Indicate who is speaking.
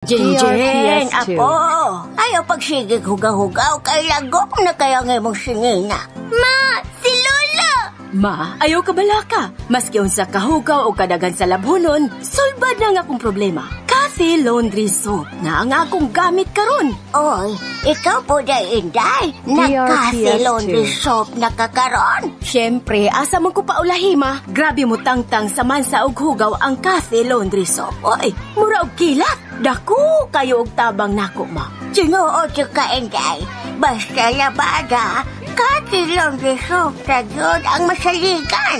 Speaker 1: TRPS2.
Speaker 2: apo. Ayaw pagsigig hugaw-hugaw kay lagom na kaya nga mong singina.
Speaker 3: Ma, si Lola!
Speaker 1: Ma, ayaw ka balaka. Maski unsa kahugaw o kadagan sa labhonon, sulbad na nga akong problema. Cathy Laundry Soap na ang akong gamit karon.
Speaker 2: Oy, ikaw po na inday. Nagkasi
Speaker 3: TRPS2.
Speaker 2: laundry soap na kakaron.
Speaker 1: Siyempre, asa man ko paulahima, grabe mo tangtang sa mansa og hugaw ang Cathy Laundry Soap. Oy, mura og kilat. Daku kayo og tabang nako, ma.
Speaker 2: Sinuot yung ka inday. Basta labada, kasi laundry soap na yun ang masaligan.